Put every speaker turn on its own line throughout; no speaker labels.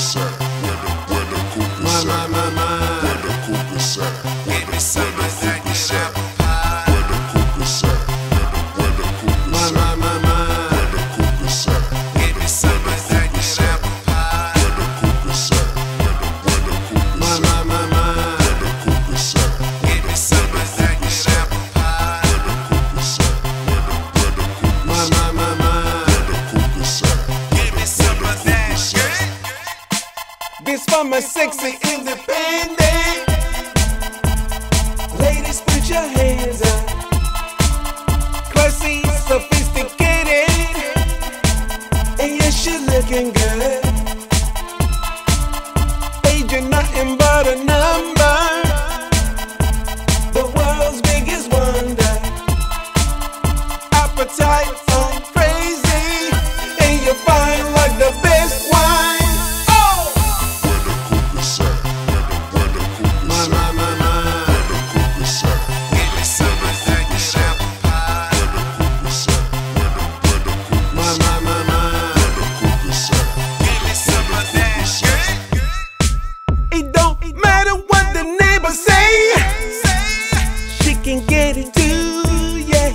at? Where the, where the
cuckoo
at?
Ladies for my sexy independent. Ladies, put your hands up. Classy, sophisticated. And yes, you're looking good. can get it too, yeah.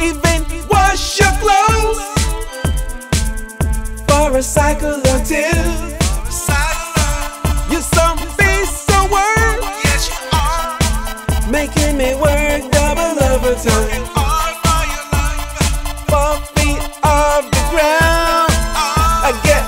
Even wash your clothes for a cycle or two. You're some beast, so work.
Yes, you are.
Making me work double overtime. Four me off the ground. I guess.